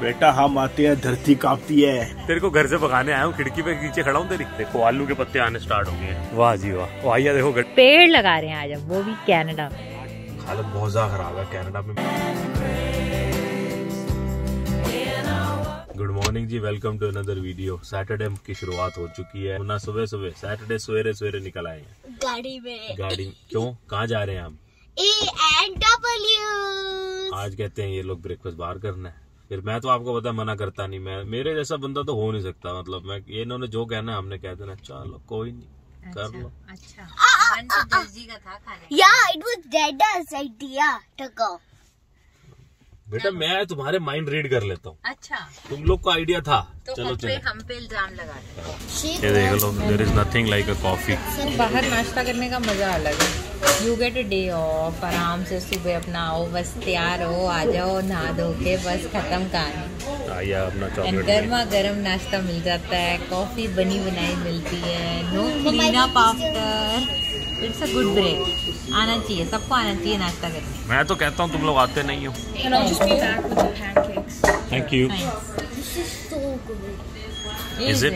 बेटा हम आते हैं धरती कांपती है। तेरे को घर से भगाने आया हूँ खिड़की पे नीचे खड़ा हूँ तेरी। देखो आलू के पत्ते आने स्टार्ट हो गए वाह जी वाह। आइया देखो गट- पेड़ लगा रहे हैं आज वो भी कनाडा में। हालत बहुत ज़्यादा खराब है कनाडा में। Good morning ji welcome to another video Saturday की शुरुआत हो चुकी है। ना सुबह सुबह सैटरडे सवेरे सवेरे निकल आए हैं। गाड़ी में। गाड़ी क्यों? कहाँ जा रहे हैं हम? ए एंड डब्ल्यू आज कहते हैं ये लोग ब्रेकफास्ट बाहर करना है। फिर मैं तो आपको पता मना करता नहीं। मैं मेरे जैसा बंदा तो हो नहीं सकता मतलब मैं ये इन्होंने जो कहना है हमने कह देना। चलो कोई नहीं कर लो। अच्छा। का था खाने या it was Dada's idea to go. बेटा मैं तुम्हारे माइंड रीड कर लेता हूँ। अच्छा। तुम लोग को आइडिया था। तो चलो हम पे चलो। हम पे इल्ज़ाम लगा ये देख लो there is nothing like a coffee बाहर नाश्ता करने का मज़ा अलग है। You get a day off आराम से सुबह अपना आओ बस तैयार हो आ जाओ नहा धो के बस खत्म कहानी अपना चॉकलेट गर्मा गर्म नाश्ता मिल जाता है कॉफ़ी बनी बनाई मिलती है no clean up after it's a good break आना चाहिए सबको आना चाहिए नाश्ता करने। मैं तो कहता हूँ तुम लोग आते नहीं हो। And I'll just be back with the pancakes. Thank you This is so good. Is it?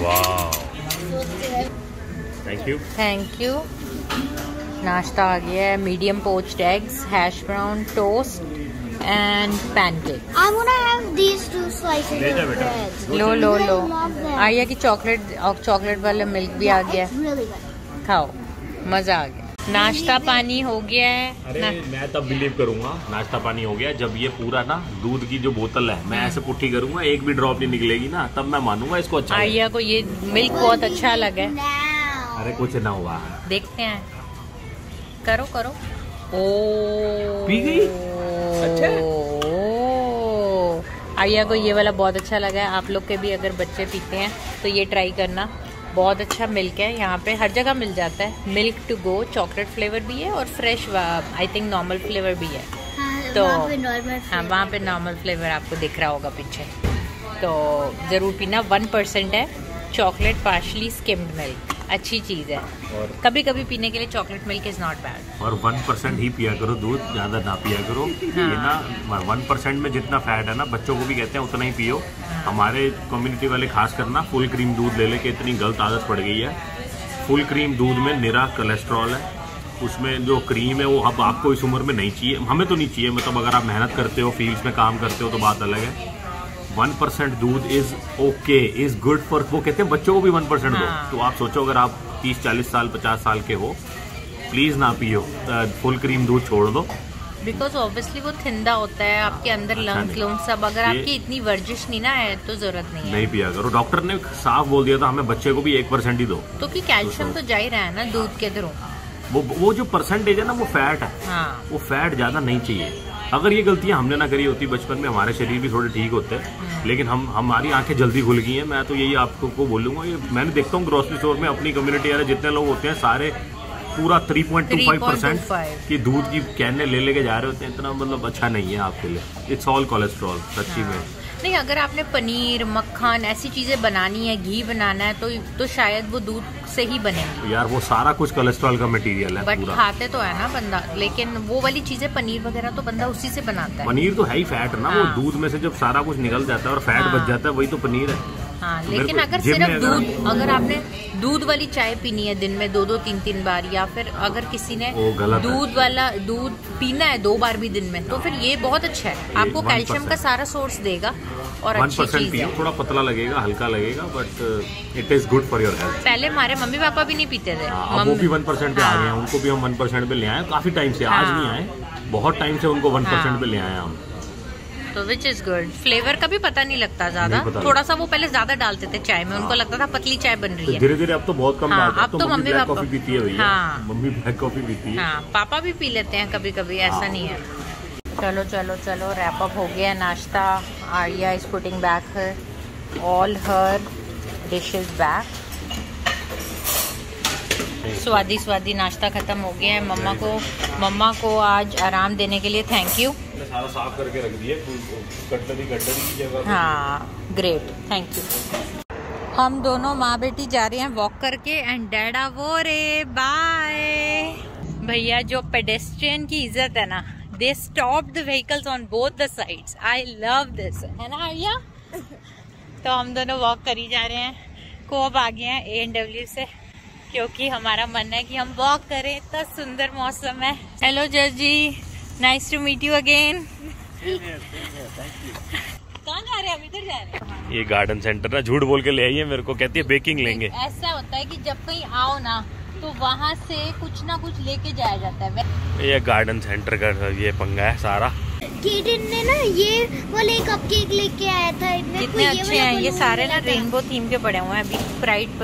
वाह थैंक यू थैंक यू नाश्ता आ गया है। Medium poached eggs hash brown toast and pancake I want to have these two slices of bread. लो लो लो। I love them. आइया की चॉकलेट और चॉकलेट वाला मिल्क भी आ गया। It's really good. खाओ। मज़ा आ गया। नाश्ता पानी हो गया है। अरे ना, मैं तब बिलीव करूँगा नाश्ता पानी हो गया। जब ये पूरा ना दूध की जो बोतल है मैं ऐसे पुट्ठी करूँगा एक भी ड्रॉप नहीं निकलेगी ना तब मैं मानूँगा इसको अच्छा आइया को ये मिल्क बहुत अच्छा लगा है। अरे कुछ ना हुआ। देखते हैं। करो करो। ओ। पी गई? अच्छा। आइया को ये वाला बहुत अच्छा लगा है। आप लोग के भी अगर बच्चे पीते हैं तो ये ट्राई करना। बहुत अच्छा मिल्क है यहाँ पे। हर जगह मिल जाता है। Milk to go chocolate flavour भी है और fresh I think normal flavour भी है। हाँ, तो हाँ वहाँ पे नॉर्मल फ्लेवर आपको दिख रहा होगा पीछे। तो ज़रूर पीना। वन परसेंट है। चॉकलेट पार्शली स्किम्ड मिल्क अच्छी चीज़ है। और कभी कभी पीने के लिए chocolate milk is not bad और वन परसेंट ही पिया करो दूध ज़्यादा ना पिया करो। हाँ। ये ना वन परसेंट में जितना फैट है ना बच्चों को भी कहते हैं उतना ही पियो। हाँ। हमारे कम्युनिटी वाले खास करना फुल क्रीम दूध ले लेके इतनी गलत आदत पड़ गई है। फुल क्रीम दूध में निरा कोलेस्ट्रॉल है। उसमें जो क्रीम है वो अब आपको इस उम्र में नहीं चाहिए। हमें तो नहीं चाहिए मतलब अगर आप मेहनत करते हो फील्ड्स में काम करते हो तो बात अलग है। वन परसेंट दूध is okay is good for वो कहते हैं बच्चों को भी वन परसेंट दो। हाँ। तो आप सोचो अगर आप तीस चालीस साल पचास साल के हो प्लीज़ ना पियो फुल क्रीम दूध छोड़ दो। बिकॉज़ ऑब्वियसली वो थिंदा होता है आपके अंदर अच्छा लंग्स नहीं। सब अगर आपकी इतनी वर्जिश नहीं ना है तो ज़रूरत नहीं है। नहीं पिया करो। डॉक्टर ने साफ़ बोल दिया था हमें बच्चे को भी एक परसेंट ही दो। तो कि कैल्शियम तो जा ही रहा है ना दूध के थ्रू। वो वो जो परसेंटेज है ना वो फैट है। हाँ। वो फैट ज़्यादा नहीं चाहिए। अगर ये गलतियाँ हमने ना करी होती बचपन में हमारे शरीर भी थोड़े ठीक होते हाँ। लेकिन हम हमारी आँखें जल्दी खुल गई हैं। मैं तो यही आपको को बोलूँगा ये मैंने देखता हूँ ग्रोसरी स्टोर में अपनी कम्युनिटी वाले जितने लोग होते हैं सारे पूरा 3.25 परसेंट 3.25 की दूध की कैने ले लेके जा रहे होते हैं इतना मतलब अच्छा नहीं है आपके लिए। इट्स ऑल कोलेस्ट्रॉल सच्ची में। नहीं अगर आपने पनीर मक्खन ऐसी चीज़ें बनानी है घी बनाना है तो तो शायद वो दूध से ही बनेंगी तो यार वो सारा कुछ कोलेस्ट्रॉल का मटेरियल है बट खाते तो है ना बंदा लेकिन वो वाली चीज़ें पनीर वगैरह तो बंदा उसी से बनाता है पनीर तो है ही फैट ना हाँ। वो दूध में से जब सारा कुछ निकल जाता है और फैट हाँ। बच जाता है वही तो पनीर है हाँ लेकिन अगर सिर्फ़ दूध अगर आपने दूध वाली चाय पीनी है दिन में दो दो तीन तीन बार या फिर अगर किसी ने है। दूध वाला दूध पीना है दो बार भी दिन में तो फिर ये बहुत अच्छा है आपको कैल्शियम का सारा सोर्स देगा और अच्छी चीज़ है थोड़ा पतला लगेगा हल्का लगेगा but it is good for your health पहले हमारे मम्मी पापा भी नहीं पीते थे अब वो भी वन परसेंट पे आ गए हैं हाँ। उनको भी हम वन परसेंट पे ले आए काफ़ी टाइम से आज हाँ। नहीं आए बहुत टाइम से उनको वन हाँ। परसेंट पे ले आए हम तो विच इज़ गुड फ्लेवर का भी पता नहीं लगता ज़्यादा। थोड़ा सा वो पहले ज़्यादा डालते थे चाय में। उनको लगता था पतली चाय बन रही तो है। धीरे धीरे अब तो बहुत कम हाँ, अब तो तो मम्मी पापा- कॉफ़ी पीती है भैया। हाँ। मम्मी ब्लैक कॉफ़ी पीती है। हाँ पापा भी पी लेते हैं कभी कभी ऐसा नहीं है। चलो चलो चलो रैप अप हो गया नाश्ता। Arya is putting back all her dishes back स्वादी स्वादी नाश्ता खत्म हो गया है। मम्मा को मम्मा को आज आराम देने के लिए थैंक यू सारा साफ़ करके रख दिया कटलरी कटलरी की जगह हाँ ग्रेट थैंक यू हम दोनों माँ बेटी जा रहे हैं वॉक करके एंड डैडा वो रे बाय भैया, जो पेडेस्ट्रियन की इज़्ज़त है ना they stop the vehicles on both the sides I love this है ना, भैया? तो हम दोनों वॉक करी जा रहे हैं। कोप आ गए हैं ए एन डब्ल्यू से, क्योंकि हमारा मन है कि हम वॉक करें, इतना सुंदर मौसम है। हेलो जज ji. Nice to meet you again कहाँ जा रहे हैं हम इधर जा रहे हैं? ये गार्डन सेंटर ना झूठ बोल के ले आई है मेरे को कहती है बेकिंग लेंगे। ऐसा होता है कि जब कहीं आओ ना तो वहाँ से कुछ ना कुछ लेके जाया जाता है। ये गार्डन सेंटर का ये पंगा है सारा। केडन ने ना ये वाले कपकेक लेके आया था कितने अच्छे हैं ये सारे ना रेनबो थीम के पड़े हुए हैं अभी प्राइड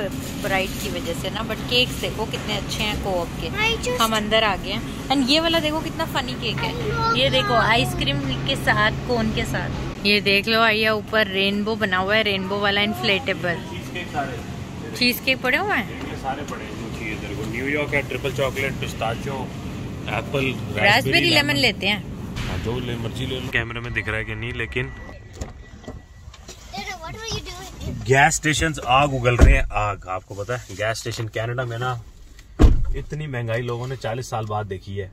प्राइड की वजह से ना बट केक्स देखो कितने अच्छे हैं कोऑप के। हम अंदर आ गए हैं। एंड ये वाला देखो कितना फनी केक है। ये देखो आइसक्रीम के साथ कोन के साथ। ये देख लो आइया ऊपर रेनबो बना हुआ है रेनबो वाला इन्फ्लेटेबल चीज़ केक पड़े हुए हैं? सारे पड़े हैं न्यूयॉर्क है triple chocolate pistachio apple raspberry lemon लेते हाँ, जो ले मर्ज़ी ले लो। कैमरे में दिख रहा है कि नहीं लेकिन? गैस स्टेशन आग उगल रहे हैं आग आपको पता है गैस स्टेशन कनाडा में ना इतनी महँगाई लोगों ने 40 साल बाद देखी है।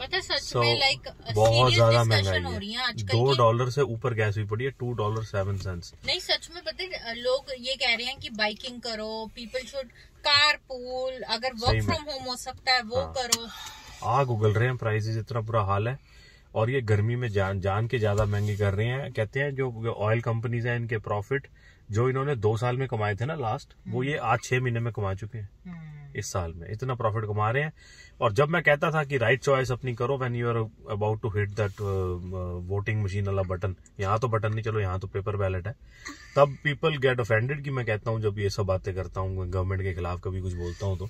पता सच सो में लाइक बहुत ज़्यादा हो महँगाई रही है दो डॉलर से ऊपर गैस हुई पड़ी है टू डॉलर सेवन सेंस नहीं सच में पता है लोग ये कह रहे हैं कि बाइकिंग करो पीपल शुड कार पूल अगर वर्क फ्रॉम होम हो सकता है वो हाँ। करो। आग उगल रहे हैं प्राइसेस इतना बुरा हाल है। और ये गर्मी में जान जान के ज़्यादा महँगी कर रहे हैं। कहते हैं जो ऑयल कंपनीज़ हैं इनके प्रॉफिट जो इन्होंने दो साल में कमाए थे ना लास्ट वो ये आज छह महीने में कमा चुके हैं। इस साल में इतना प्रॉफिट कमा रहे हैं। और जब मैं कहता था कि राइट चॉइस अपनी करो when you are about to hit that voting machine वाला बटन यहाँ तो बटन नहीं चलो यहाँ तो पेपर बैलेट है। तब पीपल गेट ऑफेंडेड कि मैं कहता हूँ जब ये सब बातें करता हूँ गवर्नमेंट के खिलाफ कभी कुछ बोलता हूँ तो।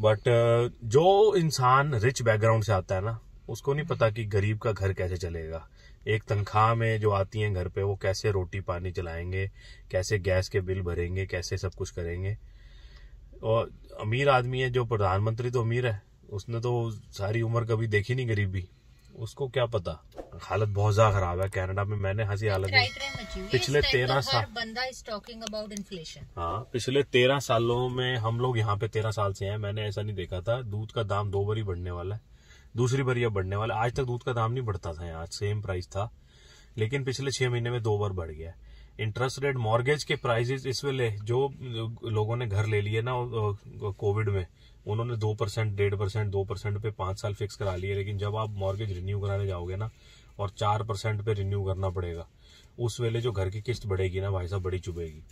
बट uh, जो इंसान रिच बैकग्राउंड से आता है ना उसको नहीं पता कि गरीब का घर कैसे चलेगा। एक तनख्वाह में जो आती हैं घर पे वो कैसे रोटी पानी चलाएँगे कैसे गैस के बिल भरेंगे कैसे सब कुछ करेंगे। और अमीर आदमी है जो प्रधानमंत्री तो अमीर है उसने तो सारी उम्र कभी देखी नहीं गरीबी उसको क्या पता? हालत बहुत ज़्यादा खराब है कनाडा में मैंने हँसी हालत में पिछले तेरह साल हाँ पिछले तेरह सालों में हम लोग यहाँ पे तेरह साल से हैं मैंने ऐसा नहीं देखा था। दूध का दाम दो बारी बढ़ने वाला है। दूसरी बार यह बढ़ने वाला, आज तक दूध का दाम नहीं बढ़ता था यहाँ सेम प्राइस था, लेकिन पिछले छह महीने में दो बार बढ़ गया इंटरेस्ट रेट मॉर्गेज के प्राइसेस इस वेले जो लोगों ने घर ले लिए ना कोविड में, उन्होंने दो परसेंट, डेढ़ परसेंट, दो परसेंट पे पाँच साल फिक्स करा लिए, लेकिन जब आप मॉर्गेज रिन्यू कराने जाओगे ना, और चार परसेंट पे रिन्यू करना पड़ेगा, उस वेले जो घर की किस्त बढ़ेगी ना, भाई साहब, बड़ी चुभेगी।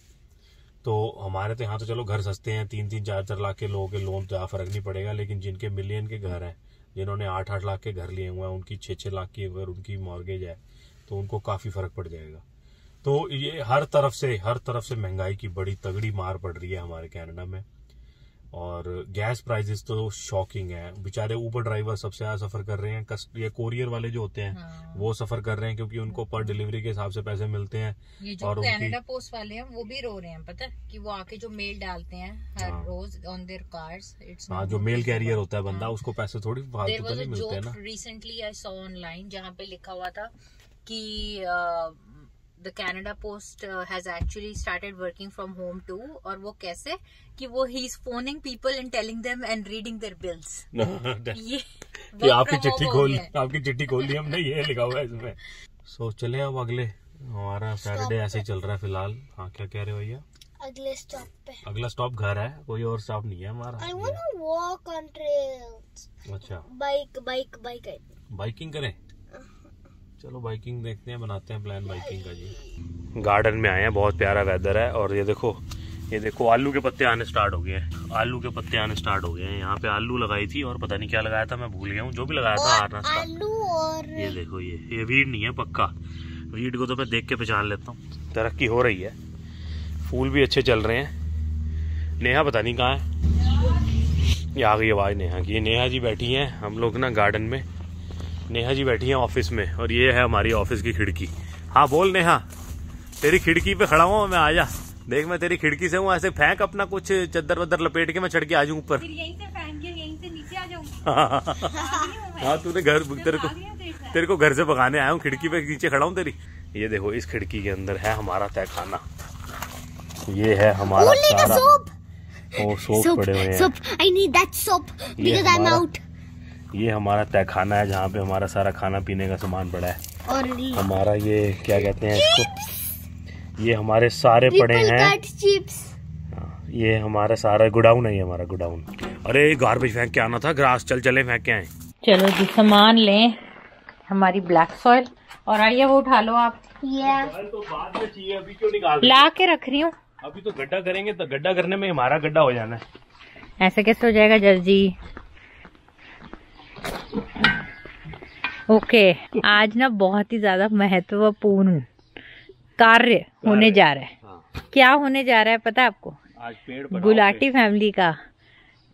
तो हमारे तो यहाँ तो चलो घर सस्ते हैं, तीन तीन, चार चार लाख के लोगों के लोन तो फ़र्क नहीं पड़ेगा, लेकिन जिनके मिलियन के घर हैं जिन्होंने आठ आठ लाख के घर लिए हुए हैं, उनकी छः छः लाख की अगर उनकी मॉर्गेज है तो उनको काफ़ी फ़र्क पड़ जाएगा। तो ये हर तरफ़ से, हर तरफ़ से महँगाई की बड़ी तगड़ी मार पड़ रही है हमारे कैनेडा में। और गैस प्राइसेस तो शॉकिंग है। बेचारे ऊबर ड्राइवर सबसे ज़्यादा सफ़र कर रहे हैं। ये कोरियर वाले जो होते हैं हाँ। वो सफ़र कर रहे हैं क्योंकि उनको पर डिलीवरी के हिसाब से पैसे मिलते हैं ये जो और कनाडा पोस्ट वाले हैं वो भी रो रहे हैं पता है? कि वो आके जो मेल डालते हैं हर हाँ। Rose on their cars it's हाँ जो मेल कैरियर होता है बंदा उसको पैसे थोड़ी फालतू तो मिलते हैं ना। रिसेंटली आई सॉ ऑनलाइन जहाँ पे लिखा हुआ था कि the Canada Post has actually started working from home too और वो कैसे? कि वो ही is phoning people and telling them and reading their bills ये कि आपकी चिट्ठी खोल। आपकी चिट्ठी खोल दी हमने ये लिखा हुआ है इसमें। सो so, चले अब अगले। हमारा सैटरडे ऐसे ही चल रहा है फ़िलहाल। हाँ क्या कह रहे हो भैया? अगले स्टॉप पे। अगला स्टॉप घर है कोई और स्टॉप नहीं है हमारा। I wanna walk on trails. अच्छा। Bike bike, bike. बाइकिंग करें? चलो बाइकिंग देखते हैं बनाते हैं प्लान बाइकिंग का जी। गार्डन में आए हैं बहुत प्यारा वेदर है और ये देखो ये देखो आलू के पत्ते आने स्टार्ट हो गए हैं। आलू के पत्ते आने स्टार्ट हो गए हैं। यहाँ पे आलू लगाई थी और पता नहीं क्या लगाया था मैं भूल गया हूँ। जो भी लगाया था आना स्टार्ट और ये देखो ये ये वीड नहीं है पक्का। वीड को तो मैं देख के पहचान लेता हूँ। तरक्की हो रही है। फूल भी अच्छे चल रहे हैं। नेहा पता नहीं कहाँ है। ये आ गई आवाज़ नेहा की। नेहा जी बैठी हैं हम लोग ना गार्डन में। नेहा जी बैठी हैं ऑफ़िस में और ये है हमारी ऑफ़िस की खिड़की। हाँ बोल नेहा तेरी खिड़की पे खड़ा हूँ मैं आ जा देख मैं तेरी खिड़की से हूँ ऐसे फेंक अपना कुछ चद्दर वद्दर लपेट के मैं चढ़ के आ जाऊँ ऊपर। यहीं से फ़ैन के यहीं से नीचे आ जाऊँगी हाँ तूने घर तेरे को तेरे को घर से भगाने आया हूँ खिड़की पे नीचे खड़ा हूँ तेरी। ये देखो इस खिड़की के अंदर है हमारा तय खाना। ये है हमारा सारा. ओ सोप पड़े हुए हैं। need that soap because I'm हमारा- out. ये हमारा तहखाना है जहाँ पे हमारा सारा खाना पीने का सामान पड़ा है। और हमारा ये क्या कहते हैं इसको? ये हमारे सारे पड़े हैं। हाँ, ये हमारा सारा गोडाउन है ये हमारा गोडाउन। अरे गार्बेज फेंक के आना था ग्रास चल चले फेंक के आए। चलो जी सामान लें हमारी ब्लैक सॉइल और आइए वो उठा लो आप. तो बाद में चाहिए अभी क्यों निकाल ला के रख रही हूँ। अभी तो गड्ढा करेंगे तो गड्ढा करने में हमारा गड्ढा हो जाना है। ऐसे कैसे हो जाएगा जज जी? ओके okay, आज ना बहुत ही ज़्यादा महत्वपूर्ण कार्य होने जा रहा है। हाँ। क्या होने जा रहा है पता है आपको? आज पेड़ गुलाटी फैमिली का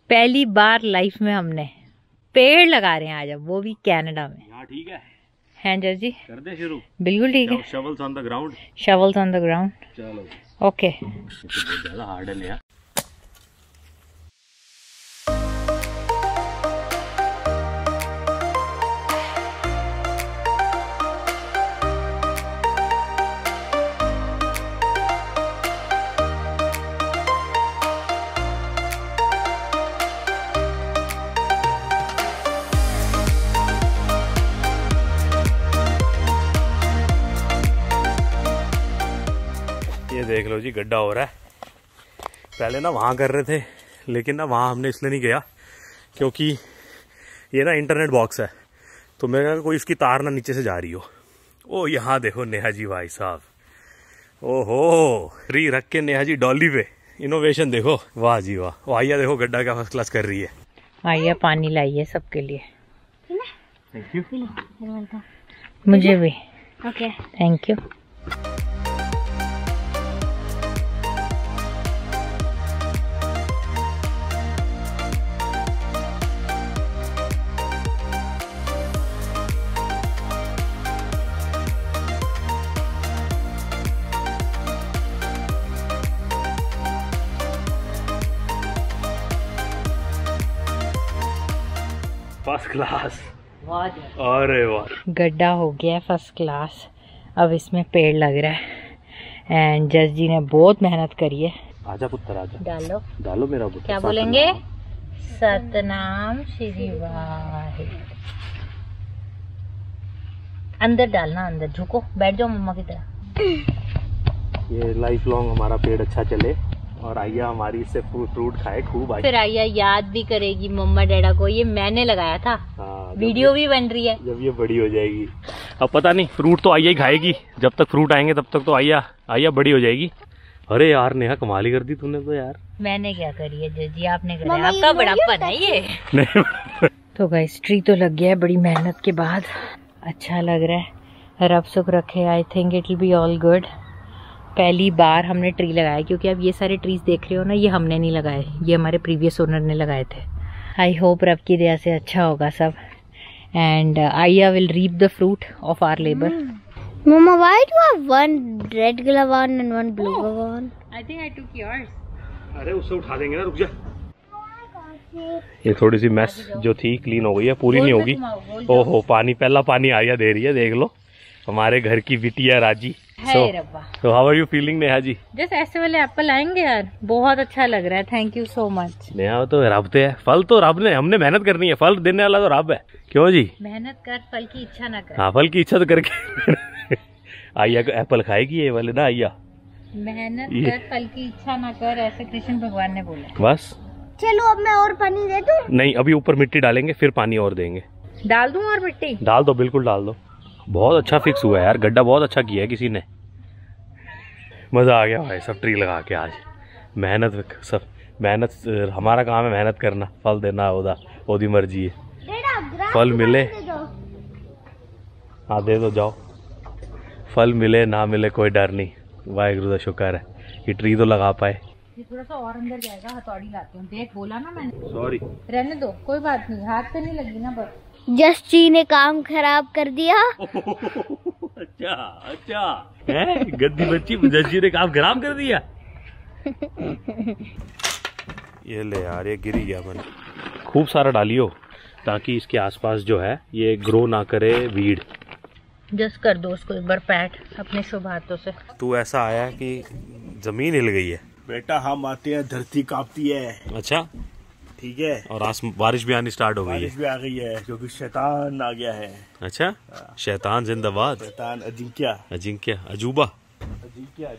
पहली बार लाइफ में हमने पेड़ लगा रहे हैं आज अब वो भी कनाडा में। ठीक है? हैं जज जी? कर दे शुरू। बिल्कुल ठीक है। Shovels on the ground shovels on the ground चलो। ओके। ज़्यादा हार्ड है देख लो जी गड्ढा हो रहा है। पहले ना वहाँ कर रहे थे लेकिन ना वहाँ हमने इसलिए नहीं गया क्योंकि ये ना इंटरनेट बॉक्स है। तो मेरे कहा कोई इसकी तार ना नीचे से जा रही हो। ओ यहाँ देखो नेहा जी भाई साहब। ओहो री रख के नेहा जी डॉली पे। इनोवेशन देखो। वाह जी वाह। वो आइया देखो गड्ढा क्या फ़र्स्ट क्लास कर रही है। आइए पानी लाइए सबके लिए। थैंक यू मुझे भी। Okay. थैंक यू क्लास अरे वाह। गड्ढा हो गया है फ़र्स्ट क्लास अब इसमें पेड़ लग रहा है. एंड जज जी ने बहुत मेहनत करी है. आजा पुत्र आजा। डालो। डालो मेरा पुत्र क्या बोलेंगे। सतनाम श्री वाहे। अंदर डालना अंदर। झुको बैठ जाओ मम्मा की तरह। ये लाइफ लॉन्ग हमारा पेड़ अच्छा चले। और आइया हमारी इससे फ्रूट फ्रूट खाए खूब आई फिर आइया याद भी करेगी मम्मा डैडा को ये मैंने लगाया था। हाँ, जब वीडियो भी बन रही है। जब ये बड़ी हो जाएगी। अब पता नहीं फ्रूट तो आइया ही खाएगी। जब तक फ्रूट आएँगे तब तक तो आइया आइया बड़ी हो जाएगी। अरे यार नेहा कमाल ही कर दी तूने तो यार। मैंने क्या करी है जी आपने करा है। आपका बड़ापन है ये। तो गाइस ट्री तो लग गया है बड़ी मेहनत के बाद। अच्छा लग रहा है। रब सुख रखे I think it will be all good पहली बार हमने ट्री लगाया क्योंकि अब ये सारे ट्रीज देख रहे हो ना ये हमने नहीं लगाए ये हमारे प्रीवियस ओनर ने लगाए थे। आई होप रब की दया से अच्छा होगा सब। एंड आइया will reap the fruit of our labour Mama, why do you have one red glove on and one blue glove on? I think I took yours अरे उससे उठा देंगे ना रुक जा। ये थोड़ी सी मैस जो थी क्लीन हो गई है पूरी नहीं होगी। ओहो पानी पहला पानी आया दे रही है देख लो। हमारे घर की बिटिया राज़ी। है रब्बा। तो how are you feeling Neha ji? Just ऐसे वाले एप्पल आएँगे यार। बहुत अच्छा लग रहा है। Thank you so much Neha तो रब ते है। फल तो रब ने हमने मेहनत करनी है। फल देने वाला तो रब है। क्यों जी? मेहनत कर फल की इच्छा ना कर। हाँ फल की इच्छा तो करके। आइया को एप्पल खाएगी ये वाले ना आइया? मेहनत कर फल की इच्छा ना कर ऐसे कृष्ण भगवान ने बोला। बस। चलो अब मैं और पानी दे दूँ? नहीं अभी ऊपर मिट्टी डालेंगे फिर पानी और देंगे। डाल दूँ और मिट्टी? डाल दो बिल्कुल डाल दो। बहुत अच्छा फिक्स हुआ है यार। गड्ढा बहुत अच्छा किया है किसी ने। मज़ा आ गया भाई सब ट्री लगा के आज। मेहनत सब मेहनत हमारा काम है मेहनत करना। फल देना ओदा ओदी मर्ज़ी है। फल मिले। हाँ दे दो जाओ। फल मिले ना मिले कोई डर नहीं। वाहिगुरु का शुक्र है कि ट्री तो लगा पाए। ये थोड़ा सा और अंदर जाएगा हथौड़ी लाती हूँ। देख बोला ना मैंने। सॉरी रहने दो कोई बात नहीं। हाथ पे नहीं लगी ना बस। जस्टी ने काम खराब कर दिया। अच्छा अच्छा। है? गद्दी बच्ची जज्जी ने काम खराब कर दिया? ये ले यार ये गिरी गया मैंने खूब सारा डालियो ताकि इसके आसपास जो है ये ग्रो ना करे वीड जस कर दो उसको एक बार पैट अपने शुभ हाथों से। तू ऐसा आया कि ज़मीन हिल गई है? बेटा हम आते हैं धरती कांपती है। अच्छा। ठीक है? और आस बारिश भी आनी स्टार्ट हो गई। बारिश है भी आ गई है क्योंकि शैतान आ गया है। अच्छा? शैतान जिंदाबाद। शैतान अजिंक्या। अजिंक्य अजूबा। अजिंक्या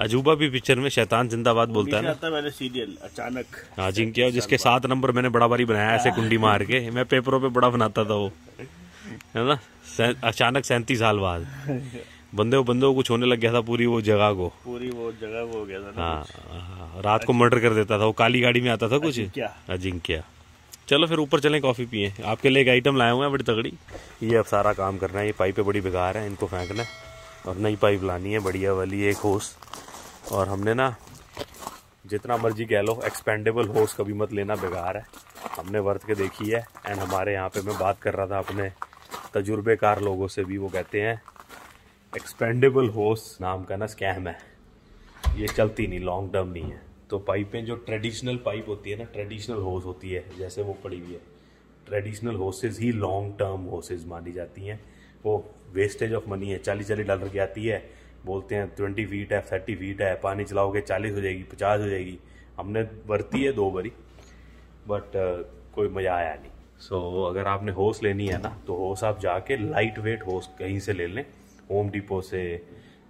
अजूबा भी पिक्चर में शैतान जिंदाबाद बोलता है ना? मैंने सीरियल अचानक। अजिंक्य जिसके सात नंबर मैंने बड़ा बारी बनाया ऐसे कुंडी मार के मैं पेपरों पे बड़ा बनाता था वो। है ना? अचानक सैंतीस साल बाद। बंदे को बंदे को कुछ होने लग गया था पूरी वो जगह को। पूरी वो जगह वो हो गया था हाँ हाँ, रात को मर्डर कर देता था वो काली गाड़ी में आता था कुछ। अजिंक्य। चलो फिर ऊपर चलें कॉफ़ी पिए। आपके लिए एक आइटम लाए हुए हैं बड़ी तगड़ी। ये अब सारा काम करना है ये पाइपें बड़ी बेकार है इनको फेंकना है। और नई पाइप लानी है बढ़िया वाली एक होस और हमने ना जितना मर्ज़ी कह लो एक्सपेंडेबल होस कभी मत लेना बेकार है। हमने वर्त के देखी है एंड हमारे यहाँ पे मैं बात कर रहा था अपने तजुर्बेकार लोगों से भी वो कहते हैं एक्सपेंडेबल होस नाम का ना स्कैम है। ये चलती नहीं लॉन्ग टर्म नहीं है। तो पाइपें जो ट्रेडिशनल पाइप होती है ना ट्रेडिशनल होस होती है जैसे वो पड़ी हुई है। ट्रेडिशनल होसेज ही लॉन्ग टर्म होसेज मानी जाती हैं। वो वेस्टेज ऑफ़ मनी है चालीस चालीस डॉलर की आती है। बोलते हैं ट्वेंटी फीट है थर्टी फीट है पानी चलाओगे चालीस हो जाएगी पचास हो जाएगी। हमने बरती है दो बारी बट uh, कोई मज़ा आया नहीं। सो so, अगर आपने होस लेनी है ना तो होस आप जाके लाइट वेट होस कहीं से ले लें। होम डिपो से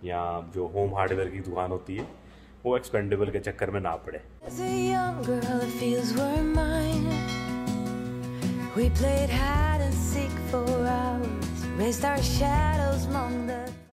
या जो होम हार्डवेयर की दुकान होती है वो एक्सपेंडेबल के चक्कर में ना पड़े. We played hide and seek for hours, raised our shadows among the